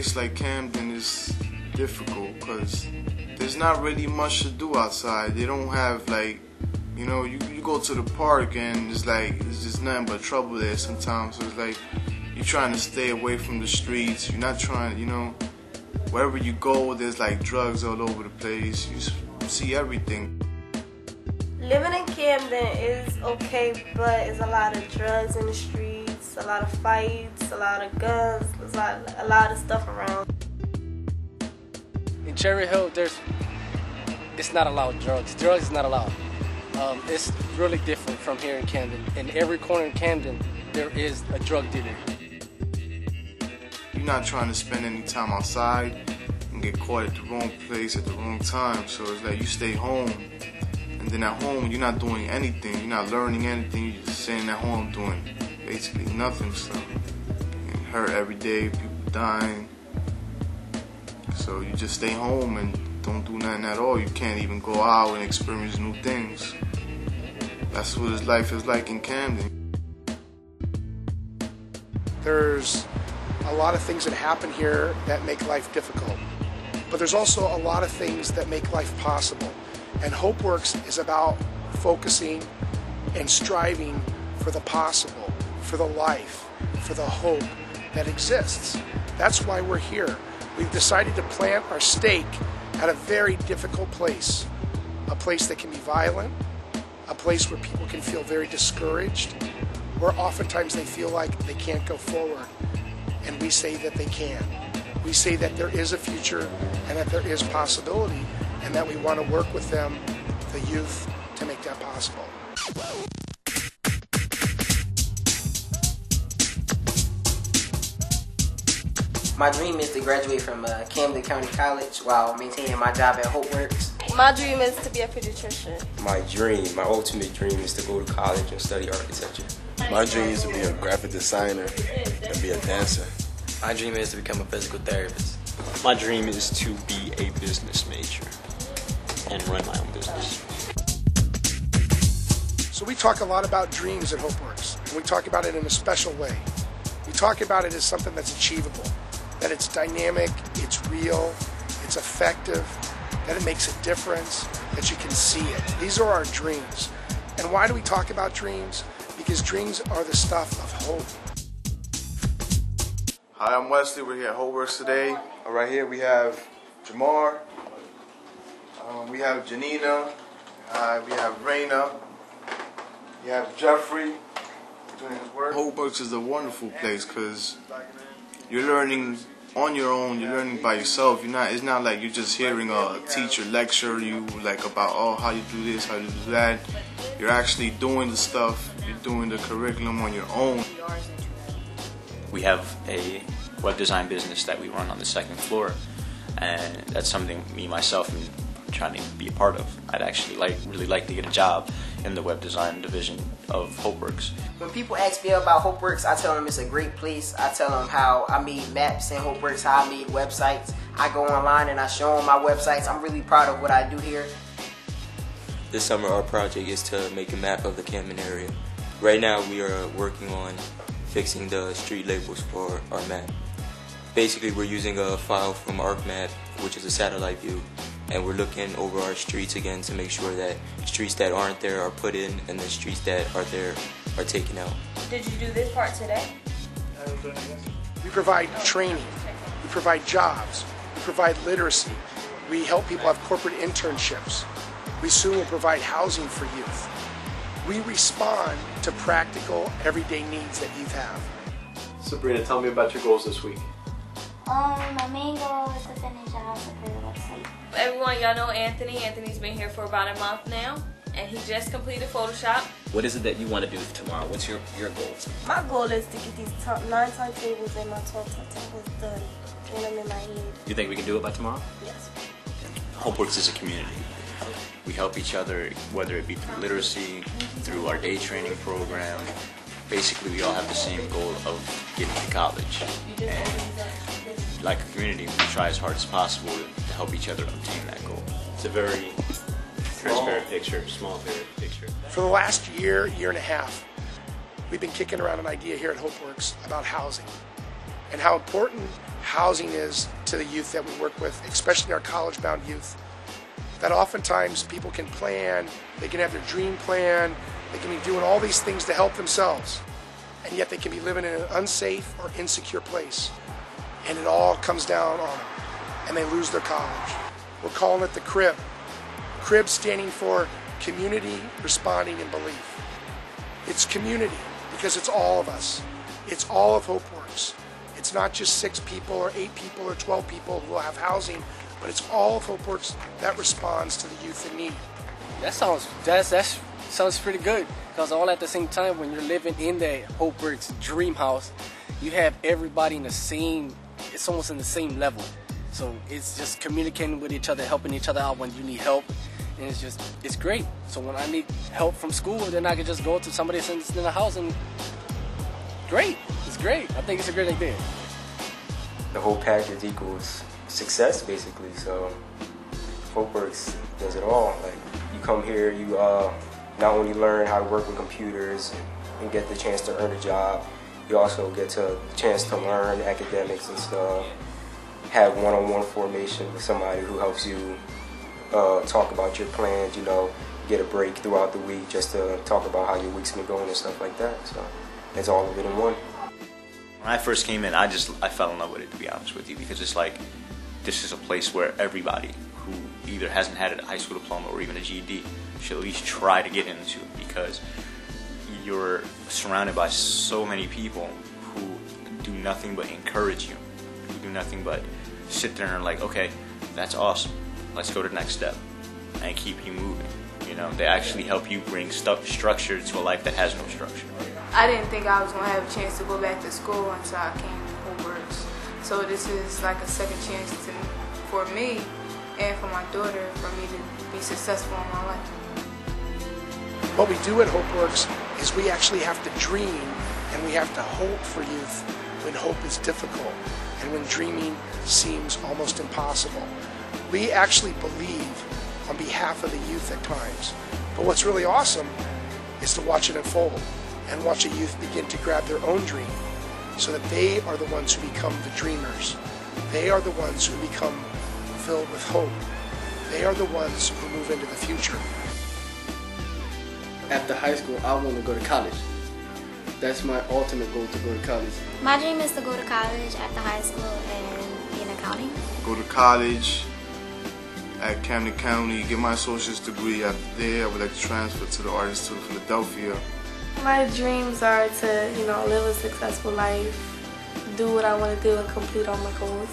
place like Camden is difficult because there's not really much to do outside. They don't have like, you know, you, you go to the park and it's like it's just nothing but trouble there sometimes. So it's like you're trying to stay away from the streets. You're not trying, you know, wherever you go, there's like drugs all over the place. You see everything. Living in Camden is okay, but it's a lot of drugs in the streets, a lot of fights, a lot of guns, a lot, a lot of stuff around. In Cherry Hill, there's it's not allowed drugs. Drugs is not allowed. Um, it's really different from here in Camden. In every corner in Camden, there is a drug dealer. You're not trying to spend any time outside and get caught at the wrong place at the wrong time. So it's like you stay home and then at home, you're not doing anything. You're not learning anything. You're just sitting at home doing basically nothing. So hurt every day, people dying. So you just stay home and don't do nothing at all. You can't even go out and experience new things. That's what his life is like in Camden. There's a lot of things that happen here that make life difficult. But there's also a lot of things that make life possible. And HopeWorks is about focusing and striving for the possible, for the life, for the hope that exists. That's why we're here. We've decided to plant our stake at a very difficult place, a place that can be violent, a place where people can feel very discouraged, where oftentimes they feel like they can't go forward. And we say that they can. We say that there is a future and that there is possibility and that we want to work with them, the youth, to make that possible. My dream is to graduate from uh, Camden County College while maintaining my job at HopeWorks. My dream is to be a pediatrician. My dream, my ultimate dream is to go to college and study architecture. My dream is to be a graphic designer and be a dancer. My dream is to become a physical therapist. My dream is to be a business major and run my own business. So we talk a lot about dreams at HopeWorks, and we talk about it in a special way. We talk about it as something that's achievable, that it's dynamic, it's real, it's effective, that it makes a difference, that you can see it. These are our dreams. And why do we talk about dreams? Because dreams are the stuff of hope. Hi, I'm Wesley. We're here at HopeWorks today. Right here we have Jamar. Um, we have Janina. Uh, we have Raina. We have Jeffrey doing his work. HopeWorks is a wonderful place because you're learning on your own. You're learning by yourself. You're not. It's not like you're just hearing a teacher lecture you like about oh how you do this, how you do that. You're actually doing the stuff. You're doing the curriculum on your own. We have a web design business that we run on the second floor, and that's something me myself am trying to be a part of. I'd actually like really like to get a job in the web design division of HopeWorks. When people ask me about HopeWorks, I tell them it's a great place. I tell them how I made maps in HopeWorks, how I made websites. I go online and I show them my websites. I'm really proud of what I do here. This summer, our project is to make a map of the Camden area. Right now, we are working on fixing the street labels for our map. Basically, we're using a file from ArcMap, which is a satellite view, and we're looking over our streets again to make sure that streets that aren't there are put in and the streets that are there are taken out. Did you do this part today? We provide training, we provide jobs, we provide literacy, we help people have corporate internships, we soon will provide housing for youth. We respond to practical, everyday needs that youth have. Sabrina, tell me about your goals this week. Um, my main goal is to finish out the website. Everyone, y'all know Anthony. Anthony's been here for about a month now, and he just completed Photoshop. What is it that you want to do tomorrow? What's your, your goal? My goal is to get these top, nine timetables and my 12 timetables done, and I'm in my head. You think we can do it by tomorrow? Yes. HopeWorks is a community. We help each other, whether it be through literacy, through our day training program. Basically, we all have the same goal of getting to college. And like a community, we try as hard as possible to help each other obtain that goal. It's a very transparent picture, small picture. For the last year, year and a half, we've been kicking around an idea here at HopeWorks about housing. and how important housing is to the youth that we work with, especially our college bound youth. That oftentimes people can plan, they can have their dream plan, they can be doing all these things to help themselves, and yet they can be living in an unsafe or insecure place. And it all comes down on them, and they lose their college. We're calling it the crib. Crib standing for community responding in belief. It's community because it's all of us. It's all of HopeWorks. It's not just six people or eight people or 12 people who will have housing, but it's all of HopeWorks that responds to the youth in need. That sounds that's that's sounds pretty good because all at the same time when you're living in that HopeWorks dream house, you have everybody in the same. It's almost in the same level. So it's just communicating with each other, helping each other out when you need help, and it's just it's great. So when I need help from school, then I can just go to somebody that's in the house and great. It's great. I think it's a great idea. The whole package equals success, basically. So HopeWorks does it all. Like you come here, you uh, not only learn how to work with computers and get the chance to earn a job, you also get to chance to learn academics and stuff. Have one-on-one formation with somebody who helps you uh, talk about your plans. You know, get a break throughout the week just to talk about how your week's been going and stuff like that. So it's all of it in one. When I first came in, I just I fell in love with it to be honest with you because it's like this is a place where everybody who either hasn't had a high school diploma or even a GED should at least try to get into because you're surrounded by so many people who do nothing but encourage you, who do nothing but sit there and like, okay, that's awesome. Let's go to the next step and keep you moving. You know, they actually help you bring stuff structure to a life that has no structure. I didn't think I was gonna have a chance to go back to school until I came to HopeWorks. So this is like a second chance to, for me and for my daughter for me to be successful in my life. What we do at HopeWorks is we actually have to dream and we have to hope for youth when hope is difficult and when dreaming seems almost impossible. We actually believe on behalf of the youth at times. But what's really awesome is to watch it unfold and watch a youth begin to grab their own dream so that they are the ones who become the dreamers. They are the ones who become filled with hope. They are the ones who move into the future. After high school, I want to go to college. That's my ultimate goal to go to college. My dream is to go to college after high school and be in accounting. Go to college at Camden County, get my associate's degree. After there, I would like to transfer to the Art Institute of Philadelphia. My dreams are to, you know, live a successful life, do what I want to do, and complete all my goals.